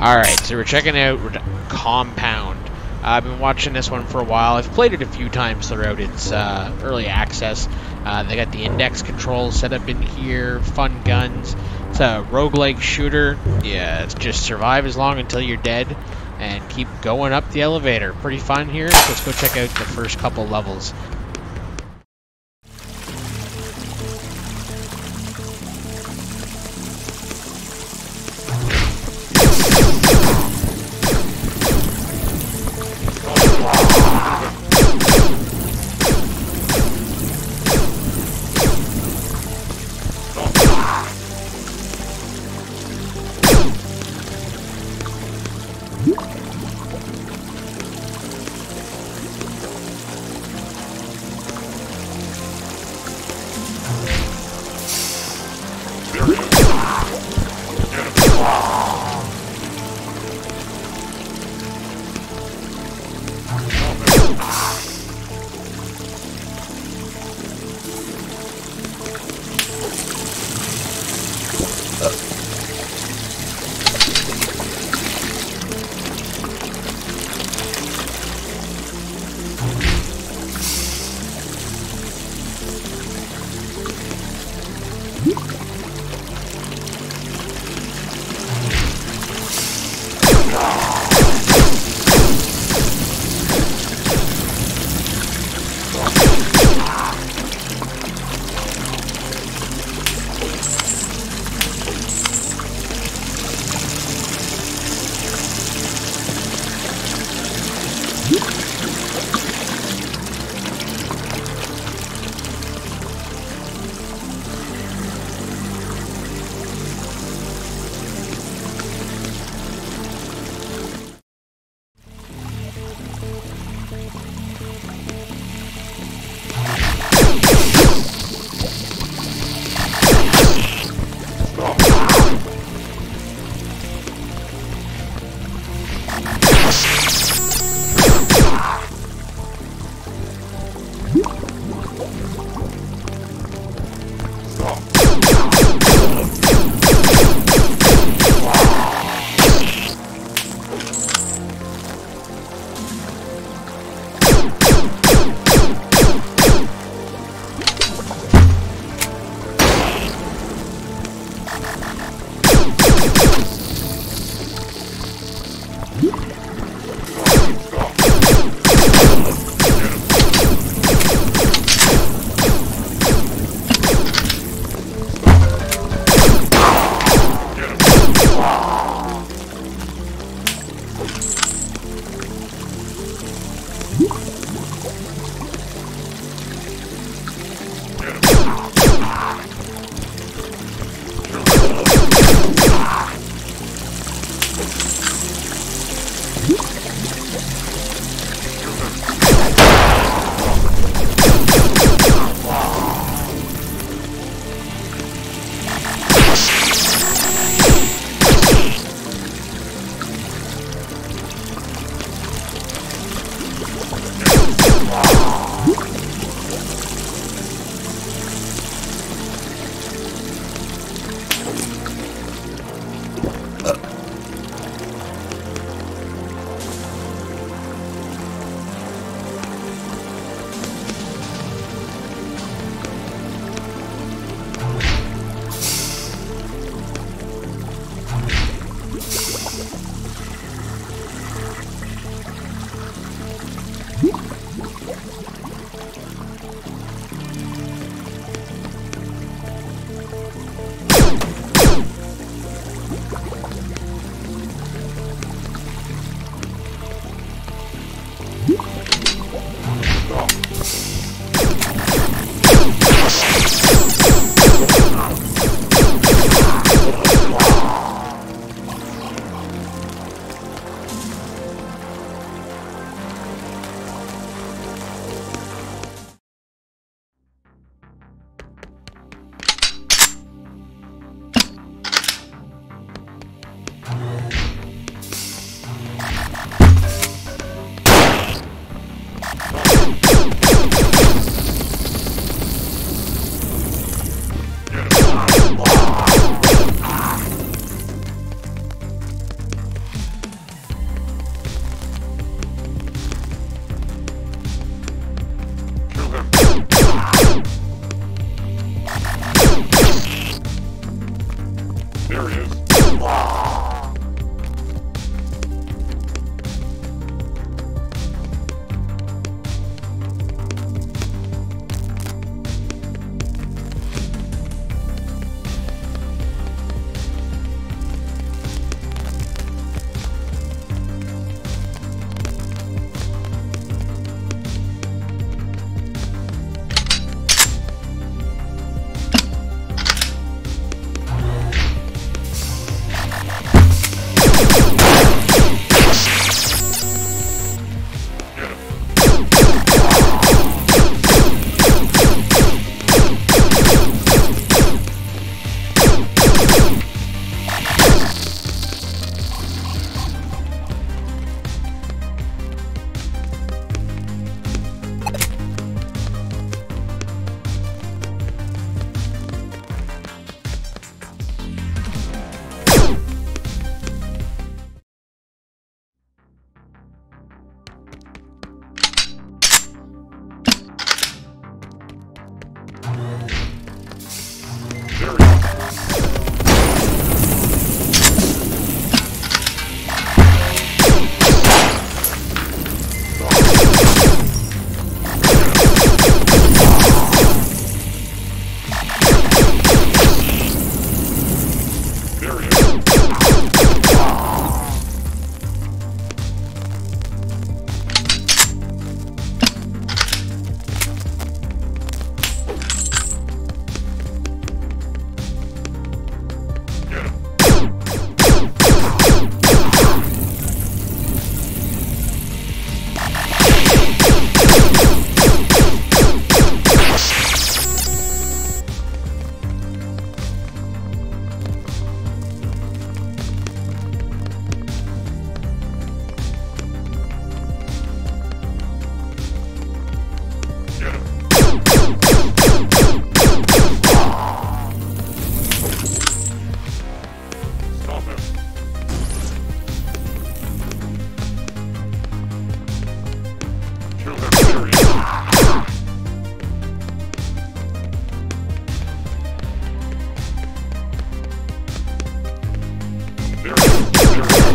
Alright, so we're checking out Compound. Uh, I've been watching this one for a while. I've played it a few times throughout its uh, early access. Uh, they got the index controls set up in here, fun guns. It's a roguelike shooter. Yeah, it's just survive as long until you're dead and keep going up the elevator. Pretty fun here. Let's go check out the first couple levels.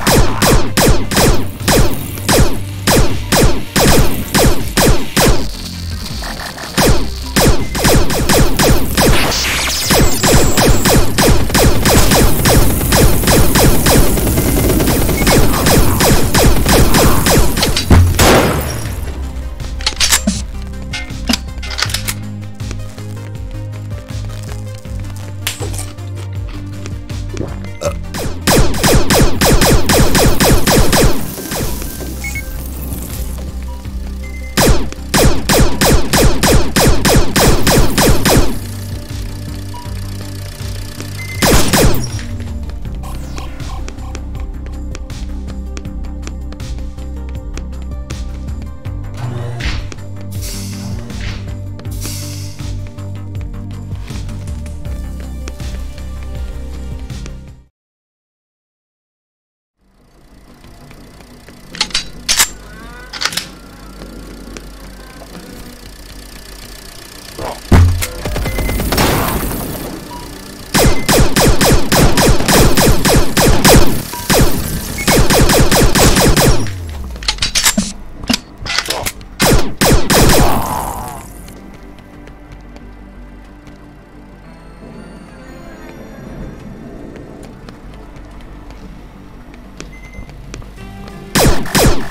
Yeah. Boom!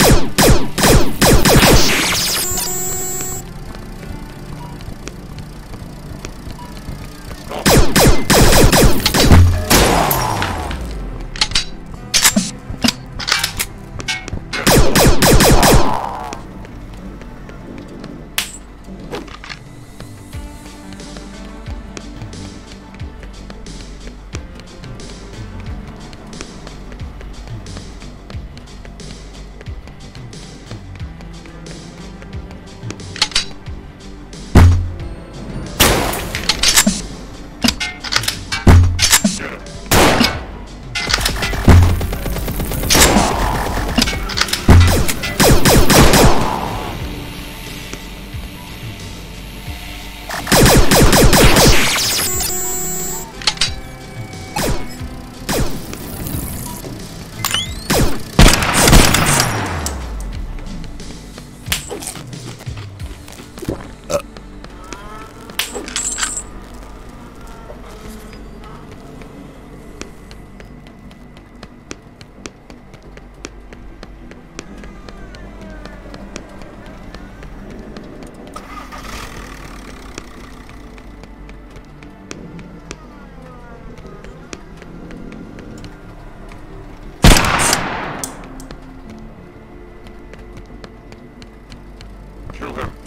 to him.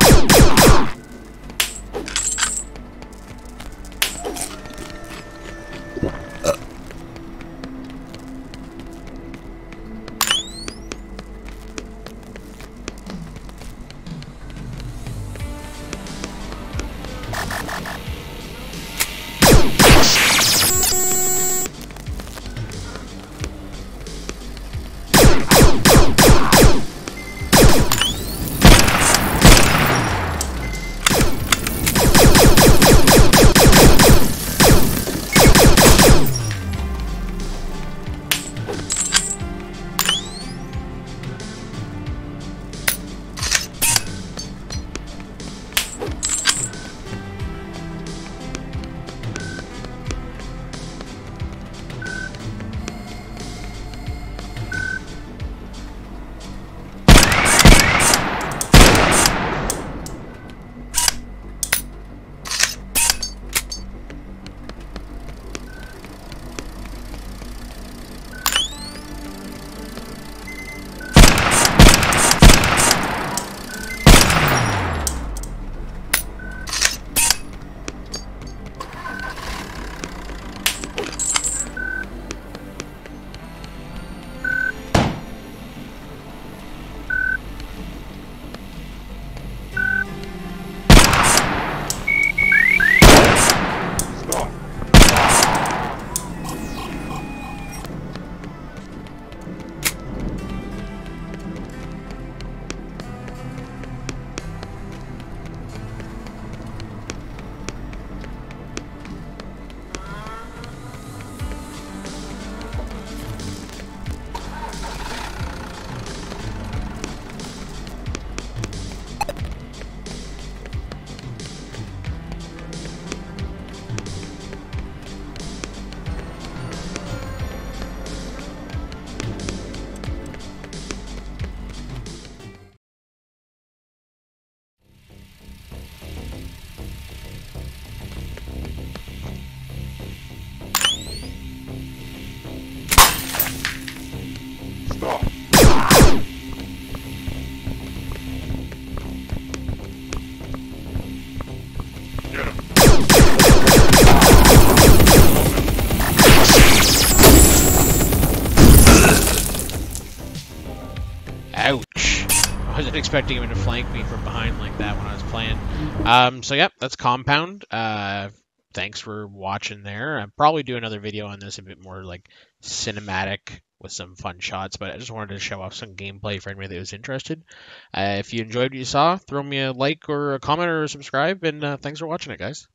Pew, pew. Expecting him to flank me from behind like that when I was playing. Um, so, yep, that's Compound. Uh, thanks for watching there. I'll probably do another video on this a bit more like cinematic with some fun shots, but I just wanted to show off some gameplay for anybody that was interested. Uh, if you enjoyed what you saw, throw me a like or a comment or subscribe, and uh, thanks for watching it, guys.